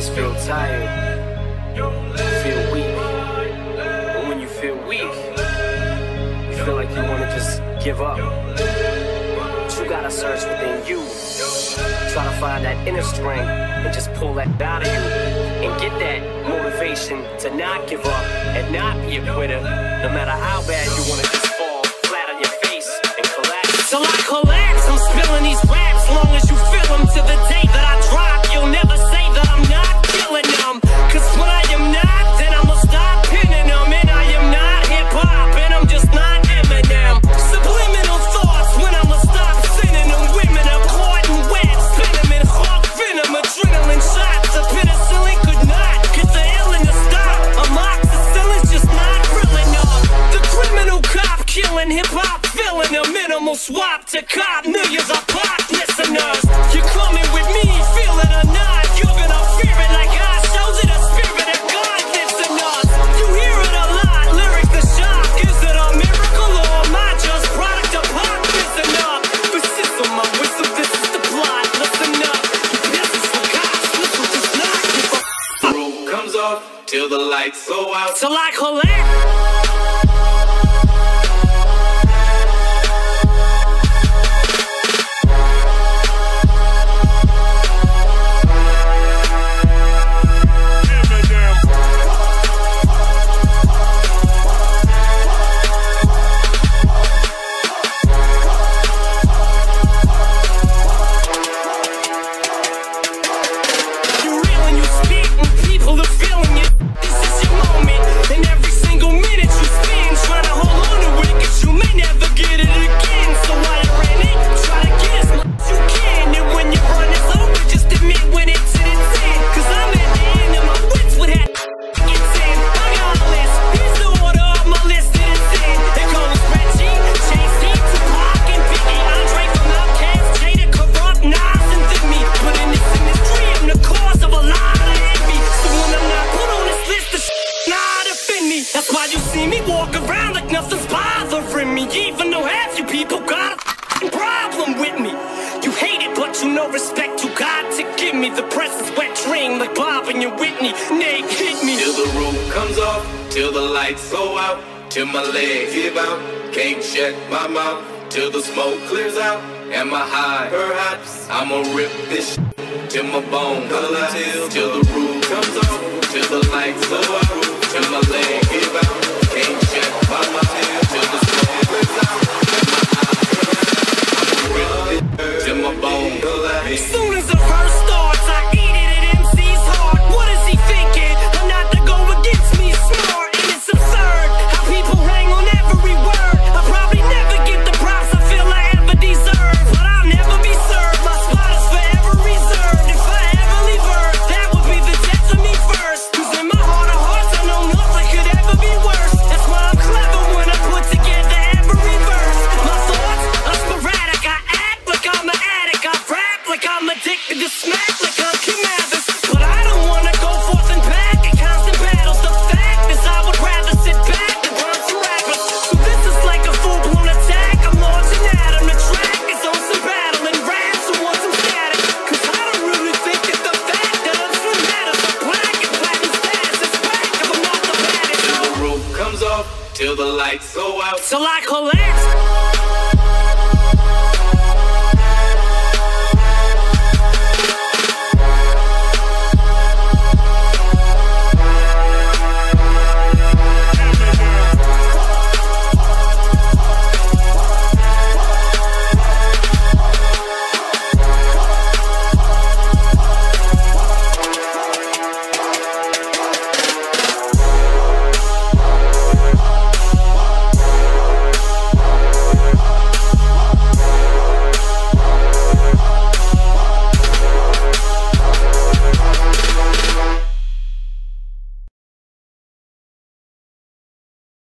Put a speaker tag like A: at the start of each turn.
A: just feel tired, feel weak. But when you feel weak, you feel like you wanna just give up. But you gotta search within you. Try to find that inner strength and just pull that out of you. And get that motivation to not give up and not be a quitter. No matter how bad you wanna just fall flat on your face and collapse. Till I collapse, I'm spilling these raps long as you feel them to the day a swap to cop millions of pop listeners. You're coming with me, feel it or not. You're gonna fear it like I shows it. A spirit of God lives in us. You hear it a lot, lyric the shock. Is it a miracle or am I just product of pop? Listen up, this is on my whistle. This is the plot. Listen up, this is for cops. Listen, just not
B: roof comes off till the lights go out.
A: till I collect. People got a problem with me. You hate it, but you know respect you got to give me. The press is wet dream like Bob and your Whitney. Nate, hit me.
B: Till the roof comes off, till the lights go out, till my legs give out. Can't shut my mouth till the smoke clears out. Am I high? Perhaps I'ma rip this sh- till my bone collapse. Till the roof comes off, till the lights go out, till my legs give out. Can't shut my mouth till the lights go out.
A: Till I collapse.